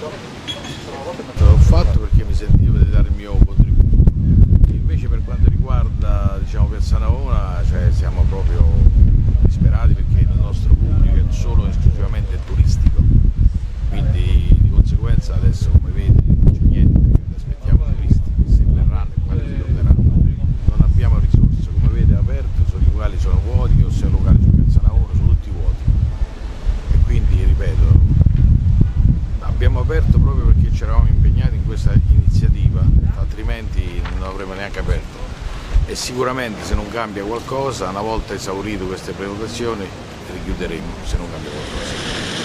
L'ho fatto perché mi sentivo di dare il mio contributo. Invece per quanto riguarda diciamo, Piazza Navona cioè, siamo proprio disperati perché il nostro pubblico è solo e esclusivamente turistico. Quindi di conseguenza adesso come vedi non c'è niente, perché aspettiamo i turisti, se verranno e quando si torneranno. Non abbiamo risorse, come vede è aperto, sono i locali sono vuoti, o i locali su Piazza Navona sono tutti vuoti. E quindi ripeto, abbiamo aperto proprio perché ci eravamo impegnati in questa iniziativa, altrimenti non avremmo neanche aperto. E sicuramente se non cambia qualcosa, una volta esaurito queste prenotazioni, richiuderemo se non cambia qualcosa.